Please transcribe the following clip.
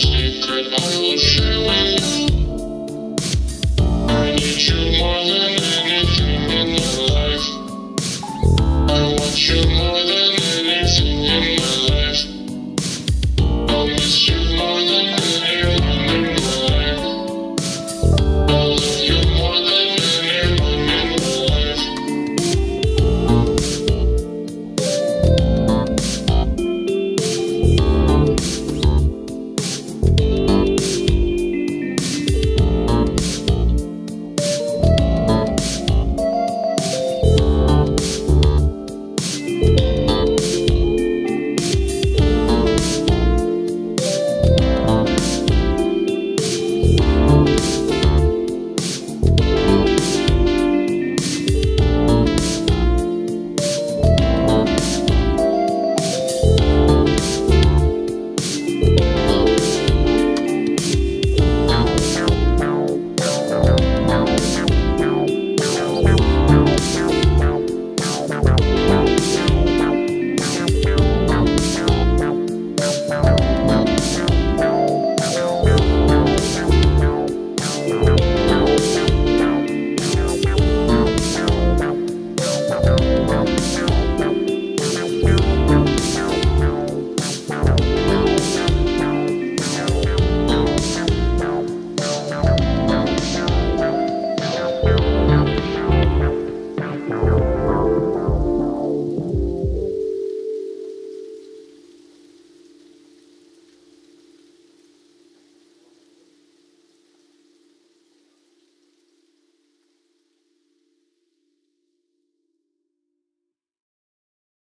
secret I will